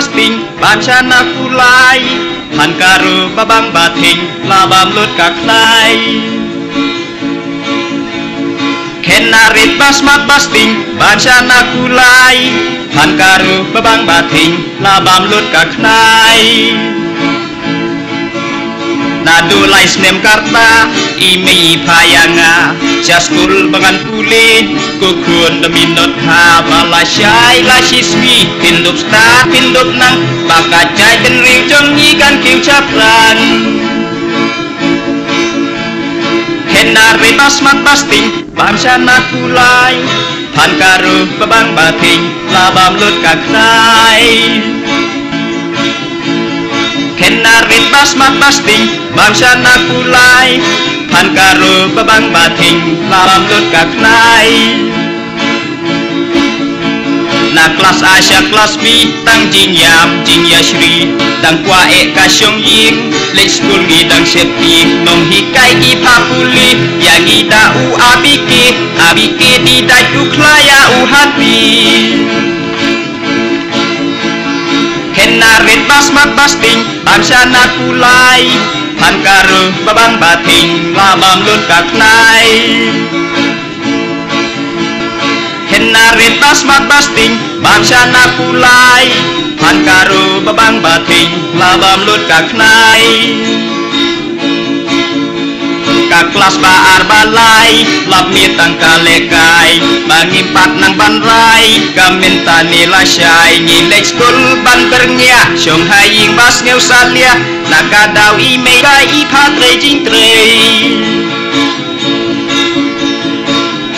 lasting bam chan kulai han babang bating la bam lut ka klai basting bam chan kulai han babang bating la bam lut Nadulai snem karta imi payanga Jaskul bangan pulin kukun minot ha Malaysia lasi swi pindup sta pindup nang Pakacai dan ring jong ikan king capran Henar rimas mat pasting bangsa nat pulai Pan karuh bebang bating labam lut kakai Kenarit basmat basting bangsa nakulai Han karo babang bating lalam lut kaknai Na kelas Asia kelas B tang jing yam jing ya shri Tang kwa e ka syong ying Lek school gi dang sep pi Nong hi kai gi pa puli Ya gi da u abiki Abiki di dai u klaya u hati Basting magbasting Bar siya nakulay karu babang bating Labang lun mat basting magbasting Bar siya nakulay karu babang bating Labang lun kaknay កាក្លាស្បាអារបាឡាយឡប់មានតាំងកាលេកាយបាងីបាត់នឹងបានរាយកាមានតានីឡាឆៃញីលេចស្គលបានប្រញាជុំហើយយីងបាស្នៅសាលៀណាកាដាវអ៊ីមេដៃអ៊ីផាត្រេជីងត្រេ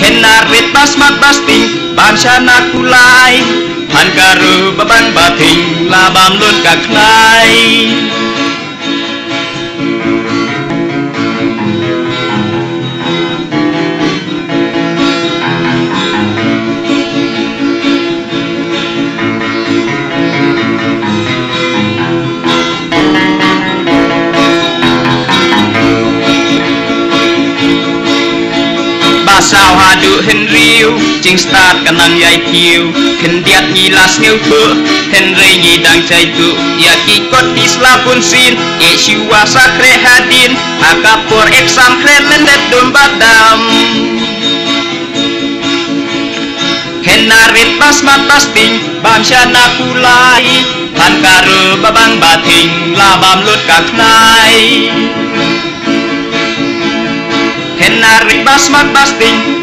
ហេណារិតបាស្មាត់បាស្ទីងបានឆាណាគូឡាយផានការឺបបាំងបាធីងឡាបាមលួនកាខ្លាយ ទុហិនរាវជាងស្តាតកណ្ណងយាយធាវខិនទៀតញីឡាស្ងៀវធ្វើហិនរេញីដាំងចៃទុយ៉ាគីកត់ពីស្លាពុនស៊ីនអេស៊ីវ៉ាសាក្រេហាឌីនអាកាពរអេកសាំក្រេមិនដេតដុំបាដាំ Henarit pas matas ting bam syana kulai Pan karu babang bating labam lut kaknai Henarit pas matas ting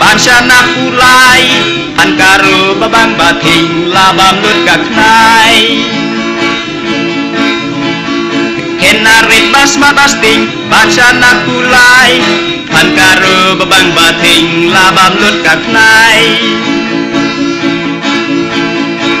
បានឆាណាគូឡាយហាន់ការោបបាំងបាធិញឡាបាមឺតកាខ្នាយហេណារិតបាស្មាបាស្ទីងបានឆាណាគូឡាយហាន់ការោបបាំងបាធិញឡាបាមឺតកាខ្នាយ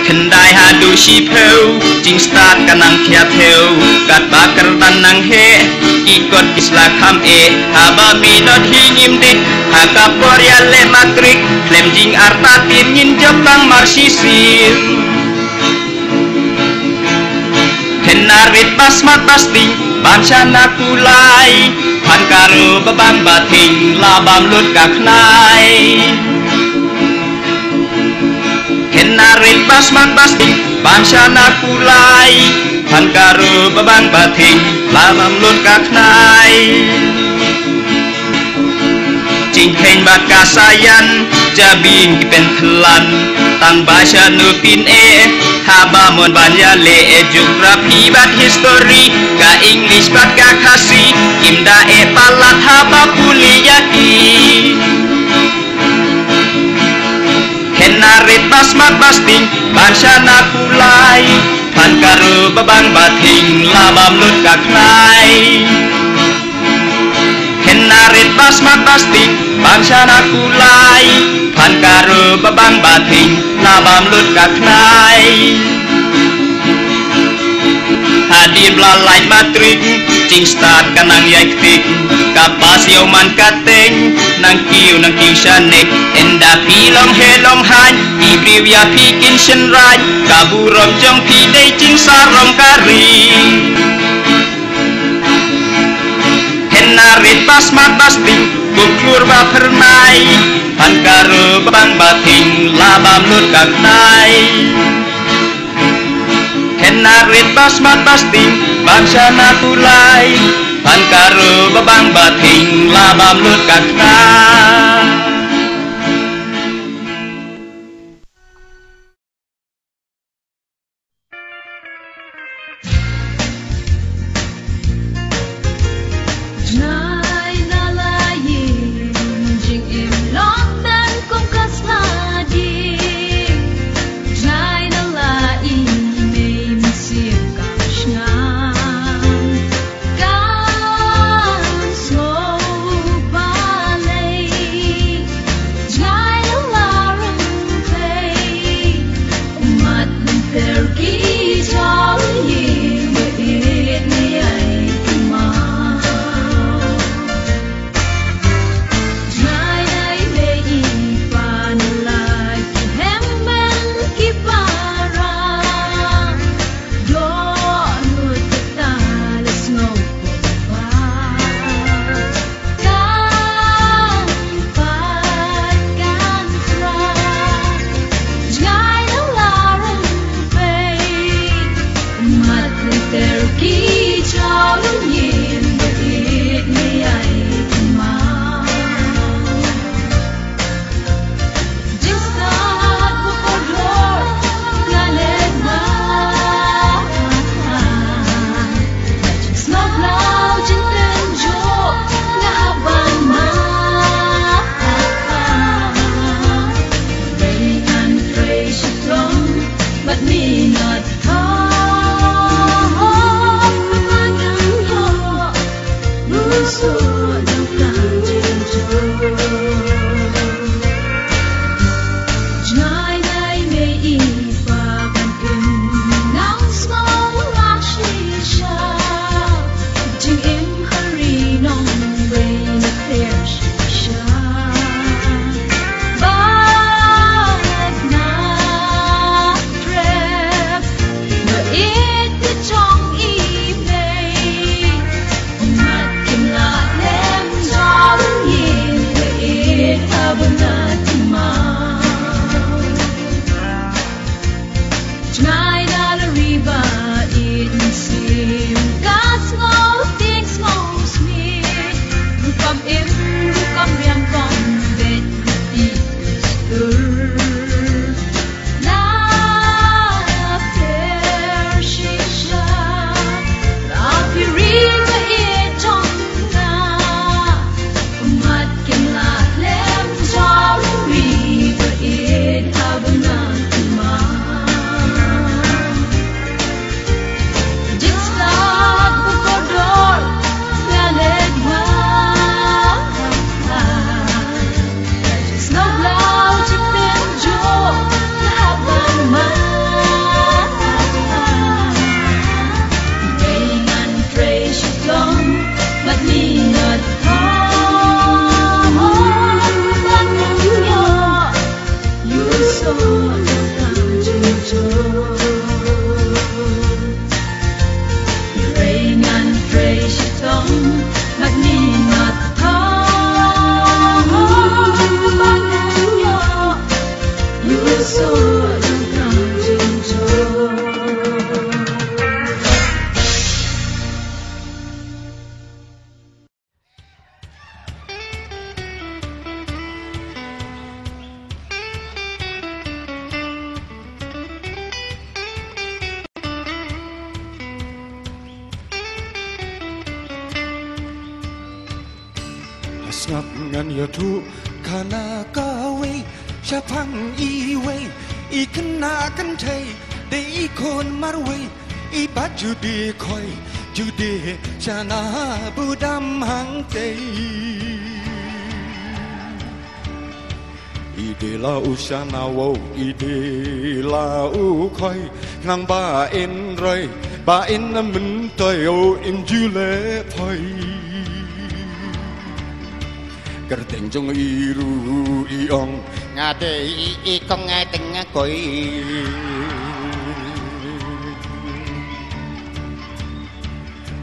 Kendai hadu si peu Jing start kanang kia peu Kat bakar tanang he Ikot isla kam e Haba minot hingim de Haka porya le matrik Klem jing arta tim Nyin jepang marsisim Henarit basmat basting Bangsa nakulai Han karu babang bating Labam lut kaknai Henarit Kenarin basman basti Banshana kulai Pankaru beban bating Lamam lun kaknai Cingkeng bakasayan Jabin kipen telan Tang basha nupin e Habamon banya le e Geografi bat history Ka English bat kakasi Kimda e palat haba kuliah naritas mabasting Bansyana kulay Pankaru babang bating Lama mulut kaklay Kenaritas mabasting Bansyana kulay Pankaru babang bating Lama mulut kaklay Adi belalai matrik Cing start kanang yai ktik Kapas yaw man kating Nang kiw nang kiw shanik Enda pilong helong han Ibriw ya pikin shen rai Kaburom jong pi day cing sarong kari Henarit pas mat pas ting Buklur ba permai Pan karu bang bating Labam lut Henarit basmat basting Bangsana tulai Bangkaru bebang bating Labam lut katkan 把因那门对有因住来陪。Cả tình trong y ru y ông Nga tê y y con nga tình nga coi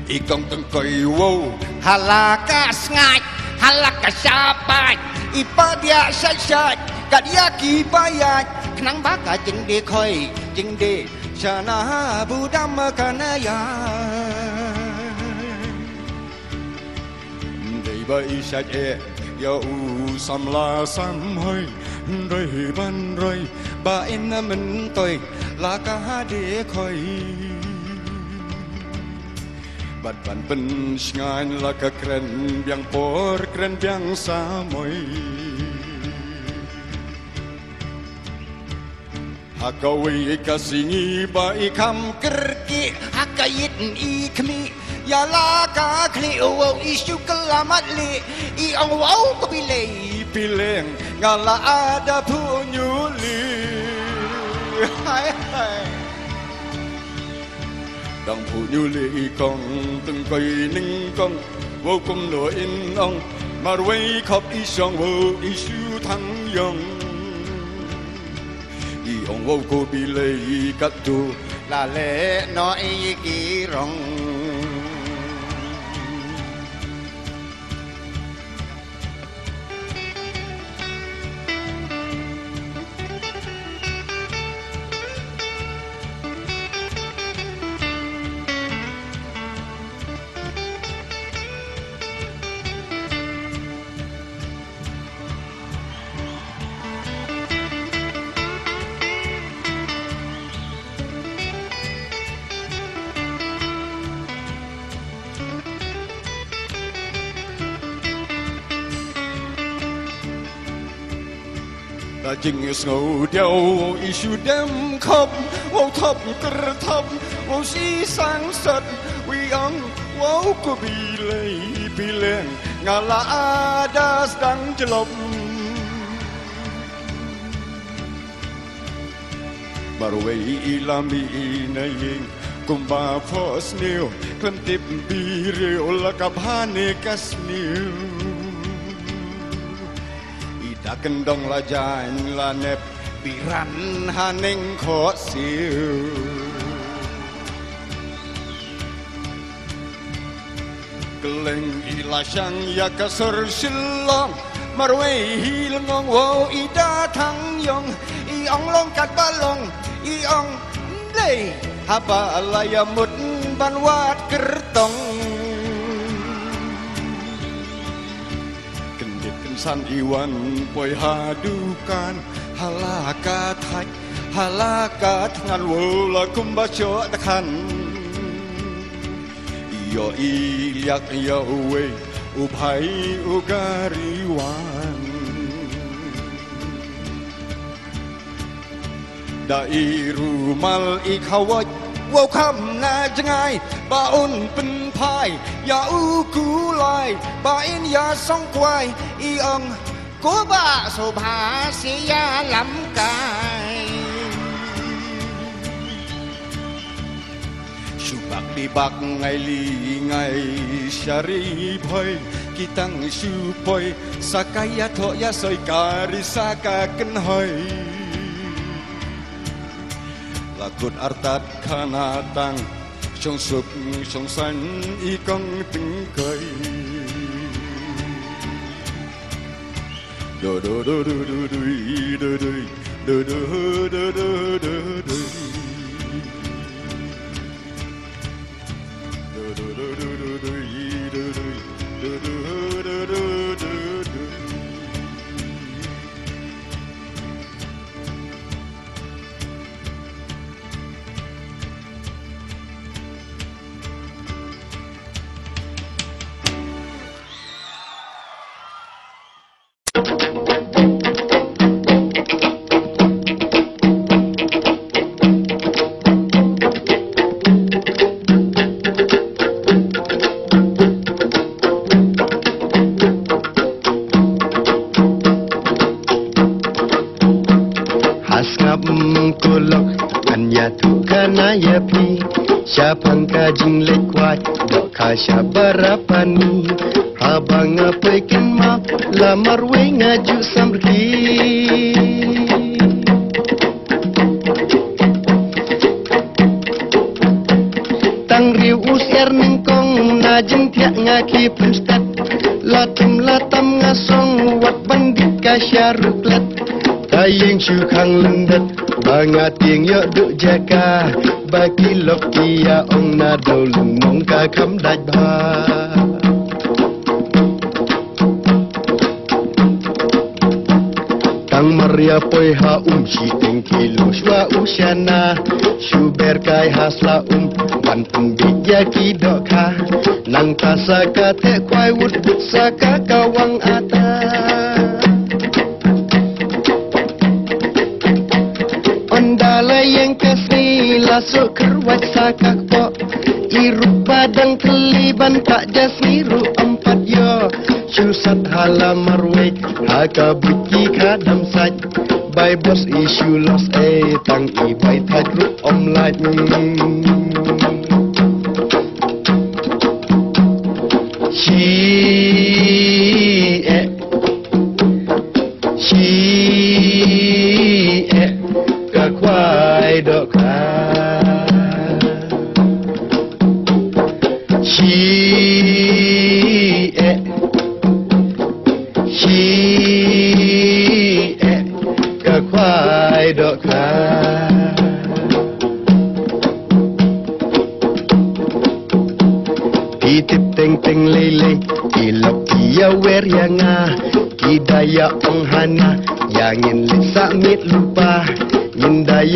Y con từng coi wow. Hà la ca sngạch Hà la ca sa bạch Y ba dia sa sa Cả dia kỳ ba yạch Nắng bác cả chừng đi khơi Chừng đi ka na ya dei ba i sa e ya u sam la sam hoi roi ban roi ba in na min toi la ka ha de khoi Bat ban pen sngan la ka kren biang por kren biang sa Akawi ka singi ba ikam kerki akayit ni kmi ya la ka kli o isu kelamat li. I ang wau ko bile bileng ngala ada punyuli hai hai. Dang punyuli kong teng ning kong wau kum no in ong. Marwei kop isong wau isu tang yong. wong wau kopi lei kadu lalek no iki rong จิงเสาเดียวอิชูเดมคบว่าทับกระทับว่าสีสังสัตวิอังว่าก็บีเลยบีเล่นงาลาดาสดังจะลบ Barwe ilami inaying kumba fosnil klemtip biri ulakabhane kasnil gendong lajang lanep biran haning kok siu Geleng ilasyang ya kasur silong Marway hilong wow ida tang yong Iong long kat balong iong lay Haba alaya mut ban wat kertong San Iwan boy hadukan halaka thạch halaka than vô là cũng ba cho đặc hẳn yo y yak yo we u bhai u gari wan da i ru mal i khawaj wow kham na jangai ba un pin hai ya u cú lai, ba in ya song quay i ong cố bà sổ bà sĩ ya lắm cài Subak bibak ngay li ngay syari boy kitang supoy sakaya to ya soy kari sakaken hoy lakut artat kanatang trong sụp trong xanh y căng tiếng cây đơ đơ đơ đơ đơ đơ đơ đơ đơ đơ đơ đơ đơ đơ do do do do do do do do do do do jaka Bagi lok kia ong na do mong ka kham daj ba Tang Maria poi ha um chi teng kilo shwa ushana Shuber kai hasla um Ban pung bigya ki do kha. Nang tasaka te kwai wut sa saka kasni lasuk kerwat sakak po Iru padang teliban tak jasni ru empat yo Susat halamar wek haka buki kadam saj By boss issue loss eh tang i by taj ru om laj She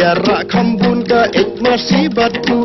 jarak kambun ke ikmasi batu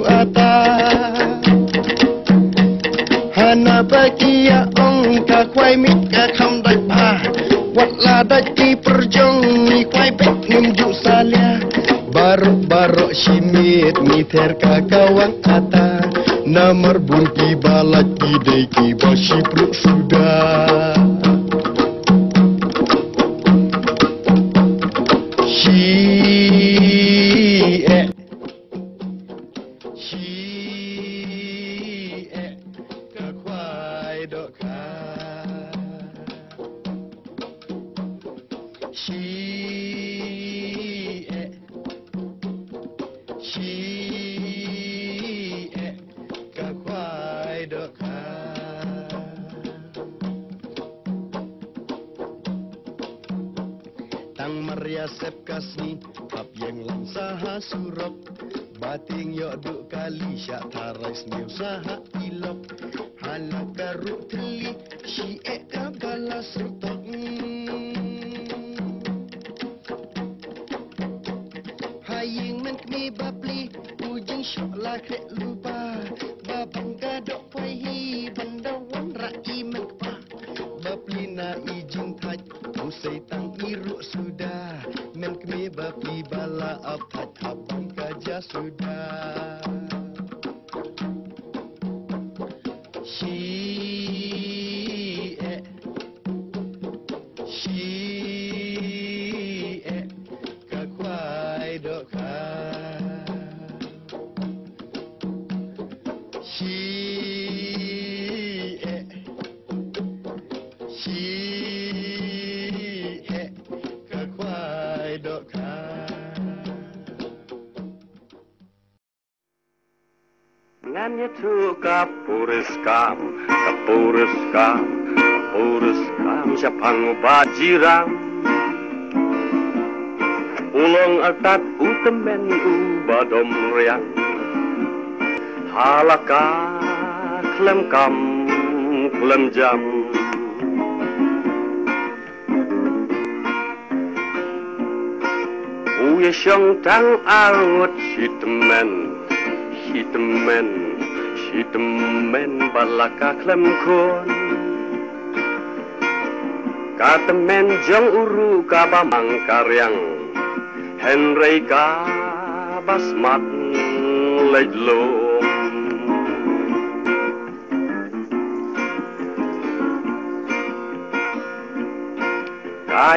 She eh Ka kwai dok ka Nganya tu kapuriskam, kapuriskam, kapuriskam siapang bajiram. Ulong atat utemen ubadom riang. Halaka klem kam klem jam. duwe syongdang si sitemen sitemen sitemen balaka klemkon katemen jong uru kabamang karyang henry kabas mat lejlo lo.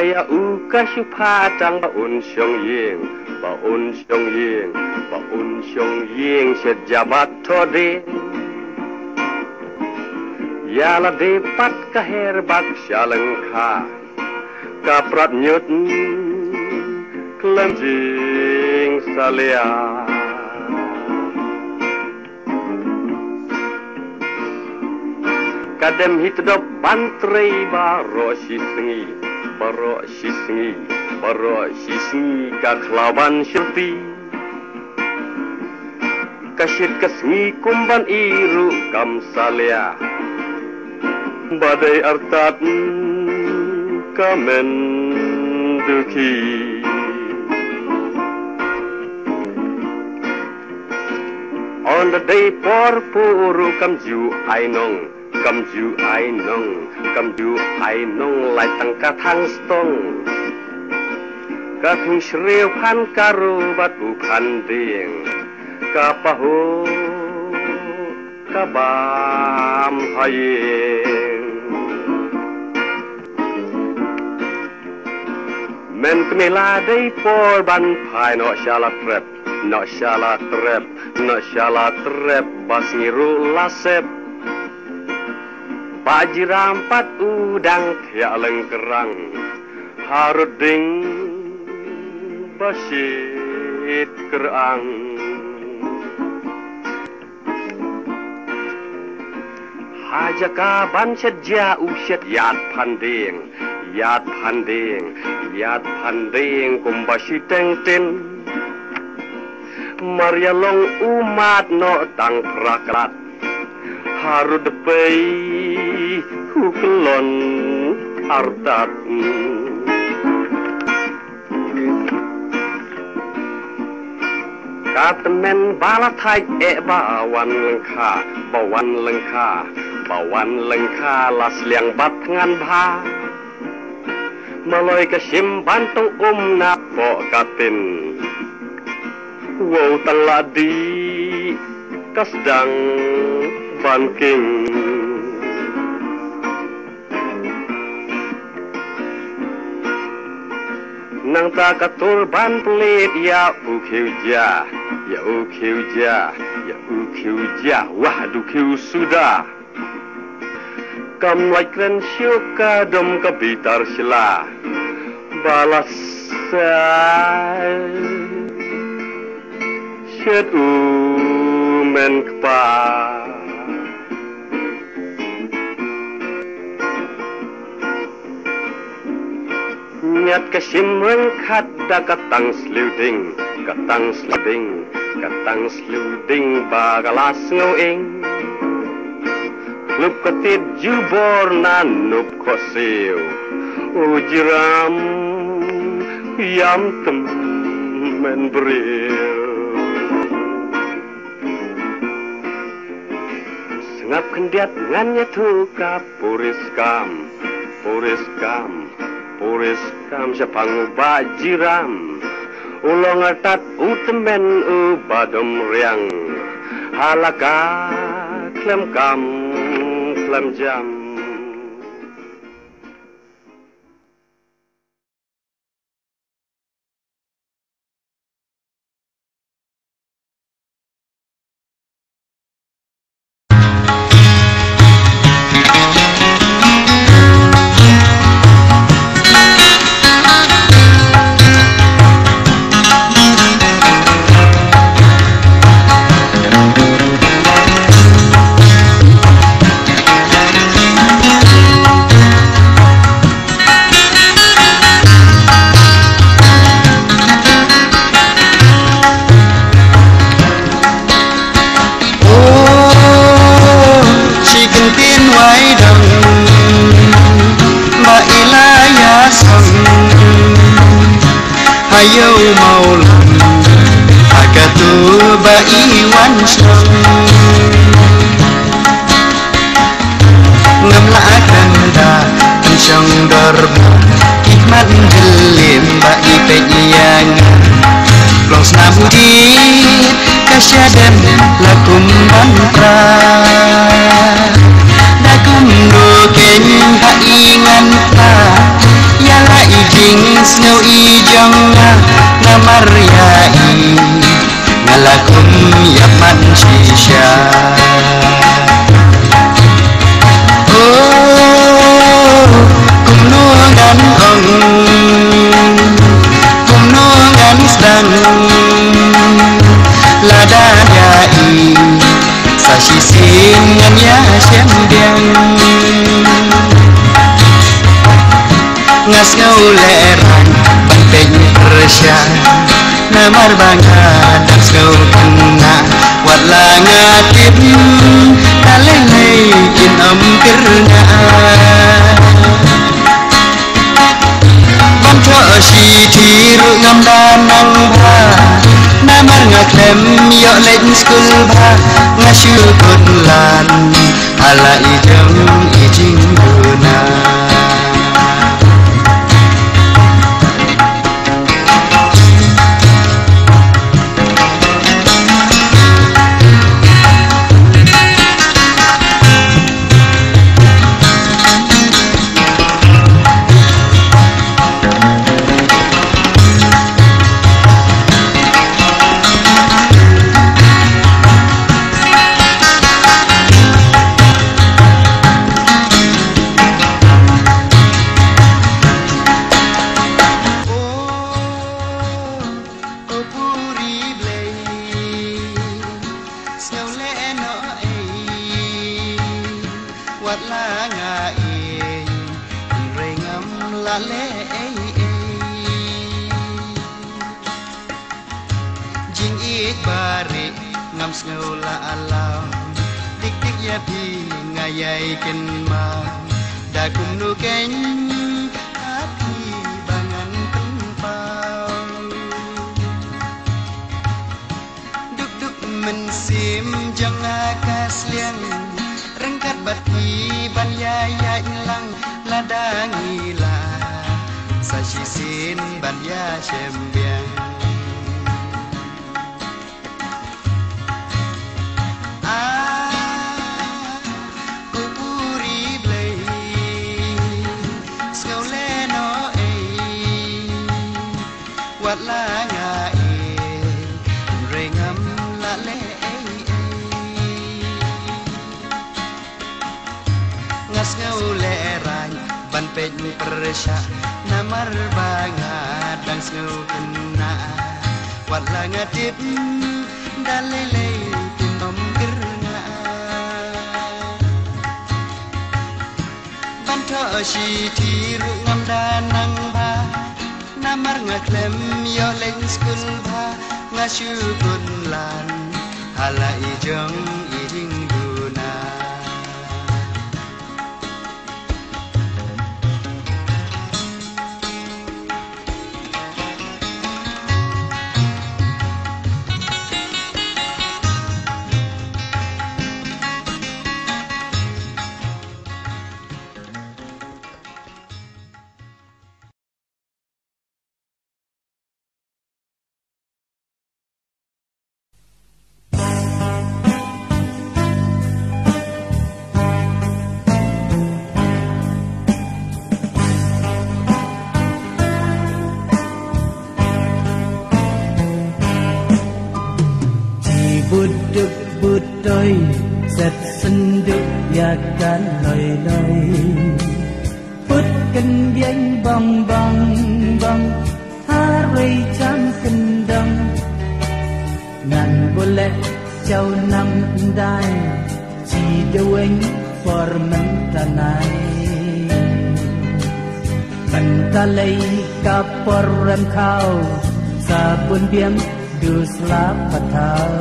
呀乌个修怕张把温雄英，把温雄英，把温雄英是加马托的。ยาละเดปัดกะเฮรบักชาลังคากะปรัดยุดเคลื่อนจิงสาเลีย kadem hit dop bantri ba roshi singi Barok sisi Barok sisi Kaklawan syurti Kasit kasi kumban iru Kam salia Badai artat Kamen Duki. On the day por puru kamju ainong kamju ainong. กำดูไอ้นงไล่ตั้งกระทังสตงกระทิงเชียวพันกะรูบัดอุพันเดียงกะปะหูกะบามหายแม่นกเมลาได้ปอลบันภายนอชาลาเตรบนอชาลาเตรบนอชาลาเตรบบาสิรุลาเซ Baji rampat udang ya lengkerang. Harut ding basit kerang. Hajaka ban sedia usyat yat panding yat panding yat panding kumbasi teng tin. Maria long umat no tang prakrat រតពៃគូក្លន់អរតាត់កាតមិនបាឡាថៃអេបាវ៉ាន់លង្ខាបវ៉ាន់លង្ខាបវ៉ាន់លង្ខាឡាស្លៀងបាត់ងាន់ភាម៉ឡយកសិមបានតងអ៊ុំណាបកកាតិនវោតឡាឌីកស្ដង banking Nang takatur ban pelit ya ukiu ja. Ya ukiu ja Ya ukiu ja. Wah dukiu sudah Kam like kren syuka dom kabitar sila. Balas Syed umen kepa Nyat kesimreng kada katang sluding Katang sluding Katang sluding bagalas ngoing Klub ketid jubor nanup kosiu Ujiram Yam temen beril Sengap kendiat ngannya tuka puris kam Puris kam Puris kam sepang bajiram Ulong atat utemen u badom riang. Halaka klem kam klem jam Kasha dem la kumbi namar bangga dan ngau kena wat langatip talele in om kirna ban cho si thi ru ngam dan nang ba namar ngaklem yo lệnh school ba. Ngasyu kun lan ala ijeng ijing Dang ngau kena Wat la nga tip Dalele Tinom kerna Ban tho si thi ru ngam da nang ba. Namar ngaklem yo leng skul ba Ngasyu kun lan Hala ijong iring Mentalay kapor rem kau Sabun biam dus la patau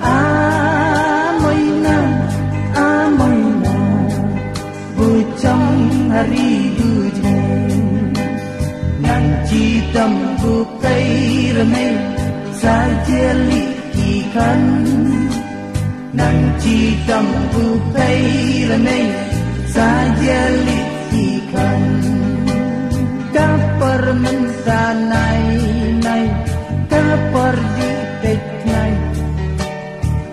Amoy na, amoy na Bucang hari dujen Nang citam bukai remeh Saja likikan sa je li thân các perminta này này, các per di tích này.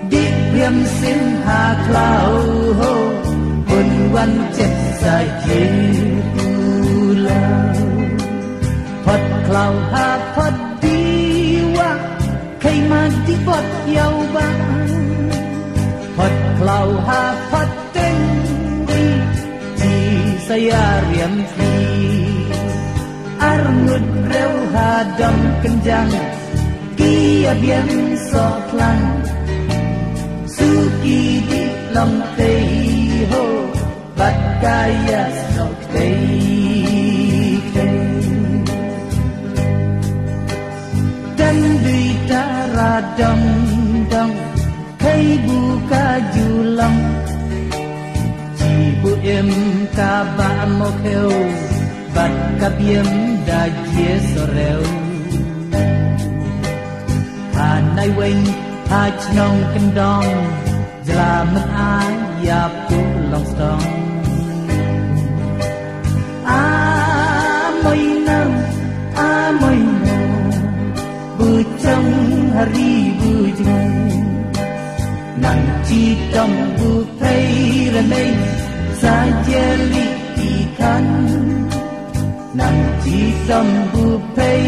Đi viêm xin hà clau ho bun quan chết sai chi tu la. Phật clau ha phật đi wa khi mà đi phật yêu ba. Phật clau ha phật saya riam phi Arngut reu hadam kenjang. Kia bian soklan. Suki di long tây ho. Bat kaya sok tây dong dong Hey buka julang em ta ba mo kheo Bat ka biem da jie so reo Ha nai wen ha chnong kan dong Jla man ai ya pu long stong A moi nam, a moi nam Bu trong hari trong bu thấy là đây sa jeli ikan nan chỉ trong bu thấy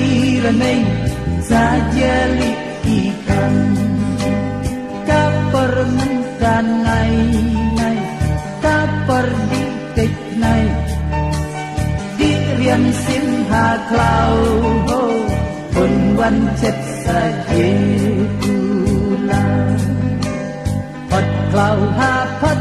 là đây sa jeli ikan nai nai kapar di nai di riam klau ho pun wan chet sa je clau ha phật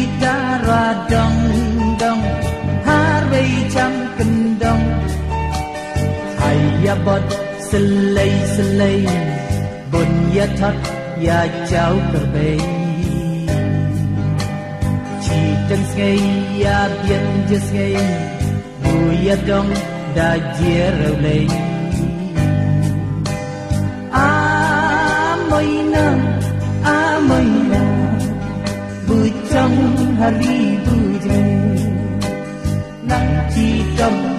ho ban ai ya bot selai selai bun ya thot ya chao cờ bay chi chân ngay ya biên just ngay bu ya dong da chia râu lên a mây na a mây na bu trong hari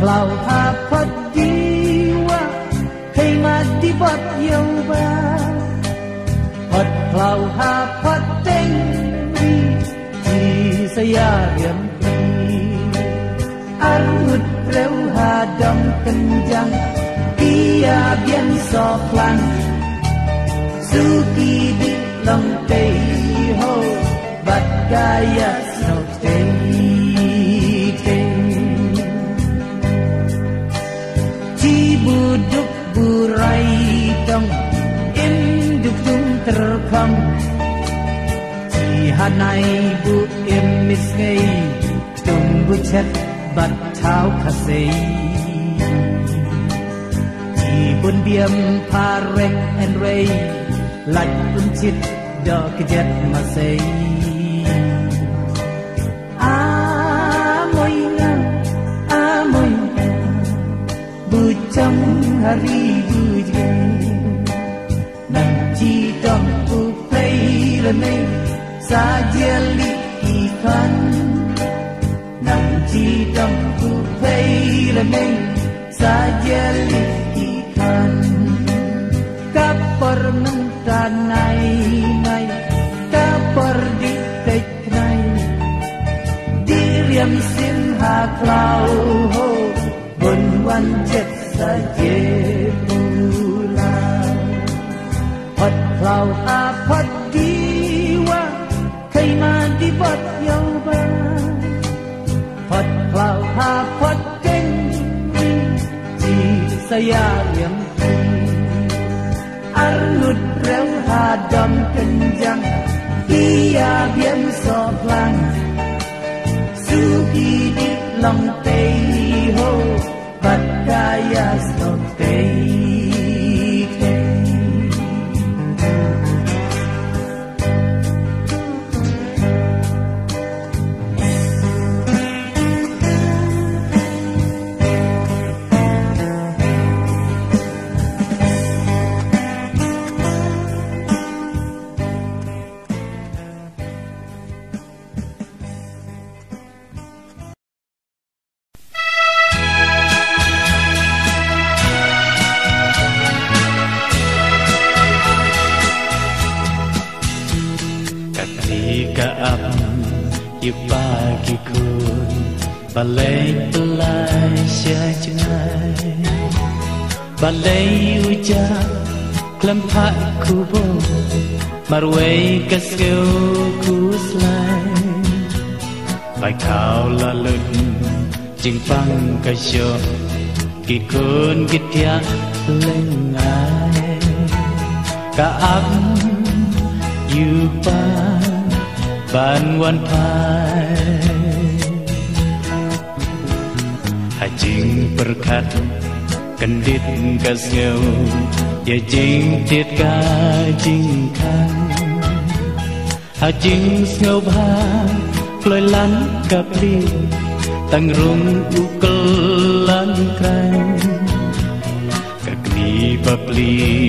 Kelauhapat jiwa Hemat dibat yauba Hot kelauhapat tengri Di sayariam ini Arut reuha dam kenjang Ia bian soplan Suki di lengkap บัดเท้าขเสยที่บนเบียมพาเร็กแอนเรย์ไหลอุ่นชิดดอกเจ็ดมาเสยอามอยนะอามอยบูจำฮารีบูเจนังจีดอกอุเพลละเนซาเจลิอีคัน pay lening saja li ikan Kapar mentanai nai Kapar di tek nai Diriam sin ha klau ho Bun wan jet saja sayang Arnut rel hadam kenjang Ia bian soplang 찡빵가쇼 기콘 기티악 랭아에 가압 유빵 반완파이 하징 퍼캅 끈딧 가스요 예징 띠까 징칸 하징 스노바 플로이 란 가플리 Jingpang kasyo Kikun lan lengai Kaam Yupa Ban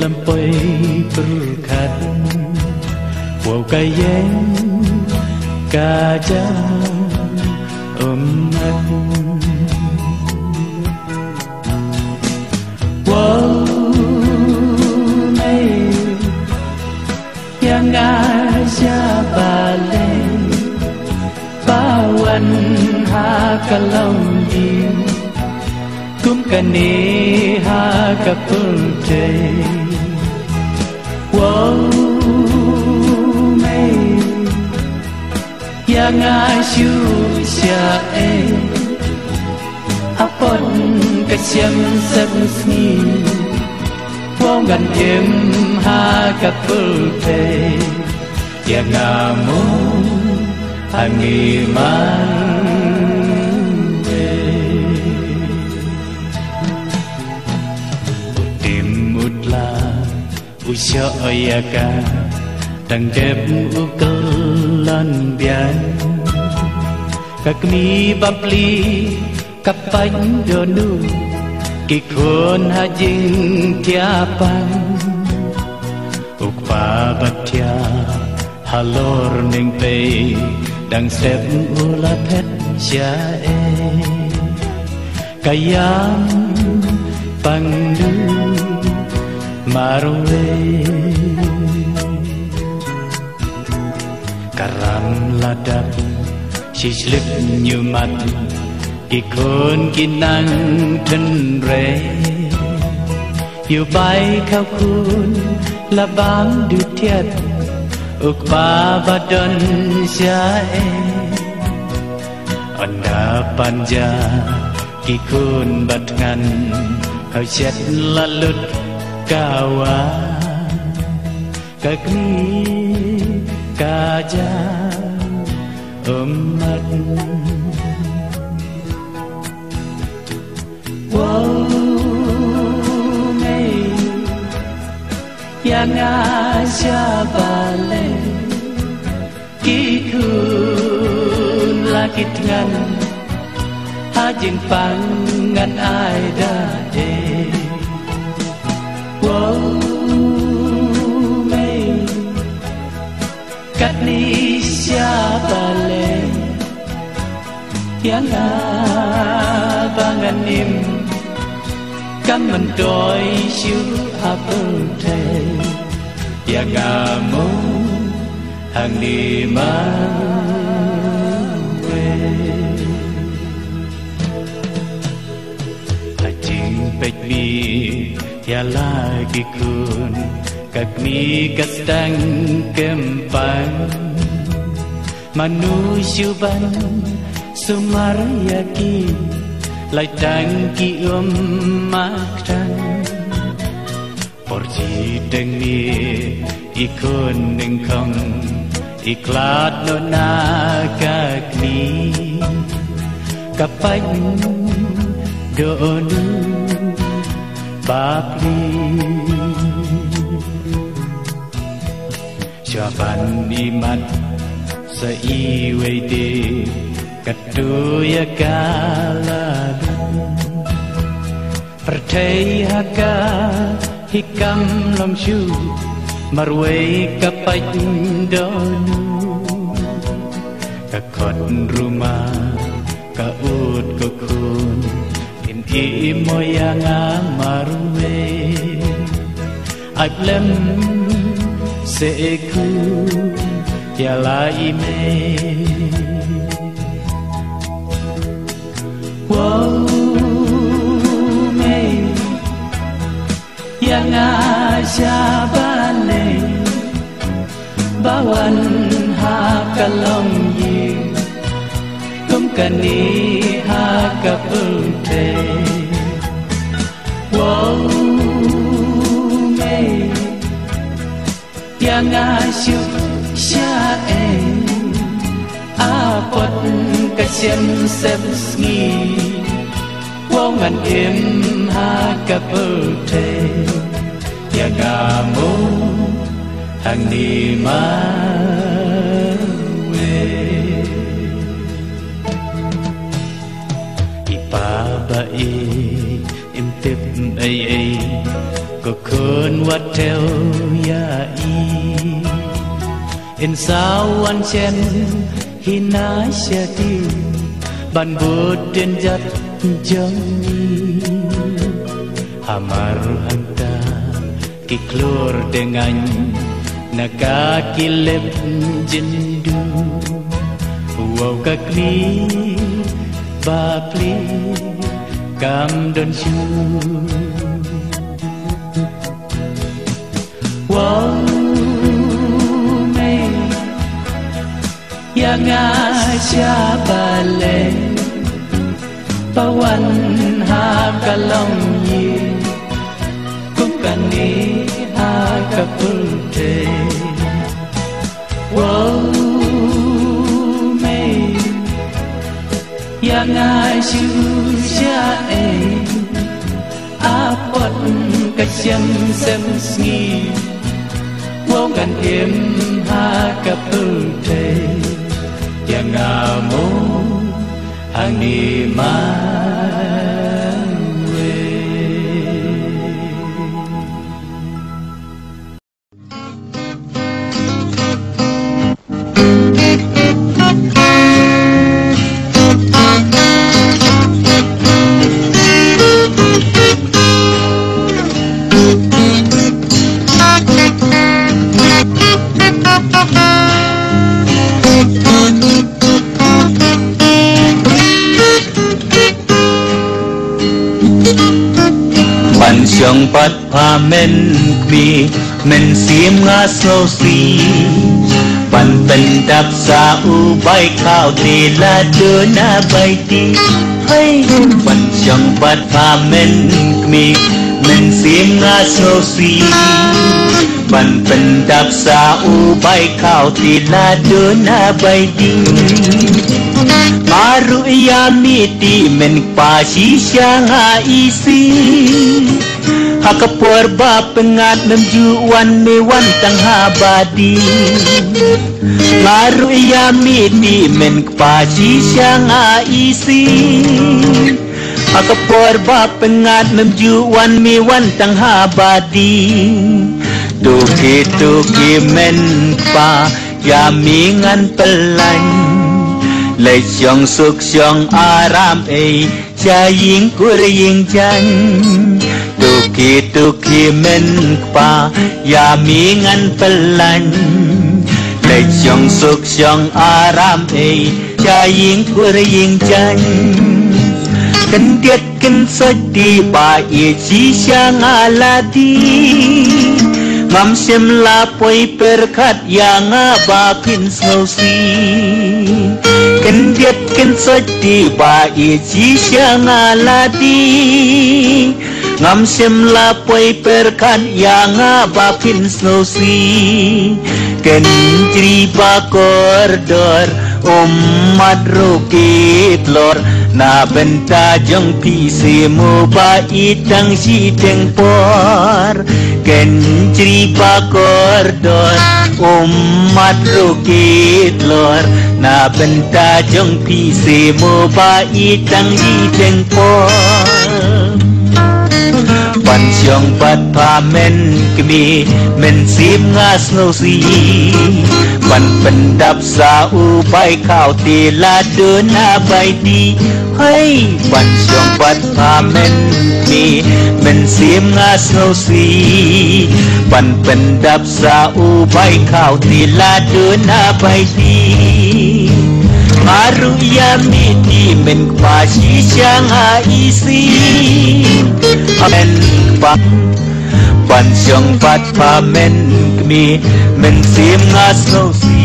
wan pai jing tiết ca jing khang Hajing ngeu yang ai ha kalong di Kum kani ha kapulte Wow yang ayu sia e apon kasiam sabusni wongan em ha kapulte yang amu angiman Timutlah usya ayaka Tang đẹp ukal lan bian Kakmi bapli kapany donu Kikon hajing tiapan Ukpa batya halor ning pe Dang sep ula pet sia e Kayam pangdu le Karam ladap Sislip như mặt Kỳ khôn kỳ năng thân rê Yêu bay khao khôn Là bám đưa thiệt Ước ba ba đơn xa em Anh đã bàn ra Kỳ khôn bật ngăn Hãy Wow. Yang aja bale kikun lagi dengan hajing pangan aida de wow ni siapa le yang abangan nim kam mentoy siu apel te hàng amo hang di mawe Hajing pek mi ya lagi kun Kami kastang kempang Manusia ban Sumar lại tranh kỳ ươm tranh por chi tên mi y cơn nên không. Y clad nó na các mi. Cặp bánh đỡ nữ bạc ly cho bạn đi mặt sẽ y về đi. Katuya kaladun Pertai haka hikam lam shu Marway kapaj donu Kakot rumah kaut kokun Kim ki moyang amarwe Aglem seku Yala ime asya bale bawan ha kalong yi. Kum kani ha kapute Wow, me. Yang asyu sha e apot ka sem sem sngi wow, man em ha e im tip ai ai có cơn wat theo ya i in sao an chen hina sha ti ban bút trên jat jong ni hamar hanta ki klor dengan nakakilip jindu wow kakli bapli kam don shu. Wow me yang asya balen pawan ha kalong yi kum kani ha kapute wow me yang asyu sya e apot ka sem sem sngi wo kan em ha yang amo ani mai. Ban siang pat pa men kmi men sim nga snow si Ban pen đap sa u bay khao ti la đưa na bay ti Hay ban siang pat pa men kmi men sim nga snow si Ban pen đap sa u bay khao ti la đưa na bay ti Maru ya miti men pa shisha nga isi Hak purba pengat menju mewan tang habadi. Maru ia midi men kepaci siang aisi. Hak purba pengat menju mewan tang habadi. Tuki tuki men pa ya mingan pelan. Lai siong suk siang aram ei Jaying kur ying jan Kitukhi menpa yamingan pelan Lechong suksyong aram ei chaying kurying chan Kan tiet kan sodi ba ye chi siang aladi Ngam sim la poi perkat yang abakin snow si Kan tiet kan sodi ba ye chi siang aladi ngam sem la poi perkan yang bapin snow si. Ken tri ba kordor umat rokit lor na benta jong pi se mo ba itang si teng por. Ken tri ba kordor umat rokit lor na benta jong pi se mo ba itang si teng por pensiong pat pamen kami mensip ngas nusi pan pendap sa upai kau tila dona bai di hey pensiong pat pamen kami mensip ngas nusi pan pendap sa upai kau tila dona bai di baru yami di men kwa shi chang a isi men bang ban chong pat pa men mi men sim nga so si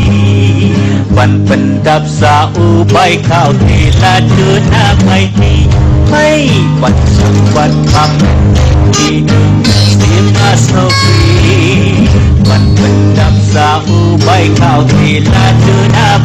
ban pan dap sa u bai khao te la tu na mai ni mai ban chong pat pa men mi sim nga so si ban pan dap Sa ubay ka, kailan doon na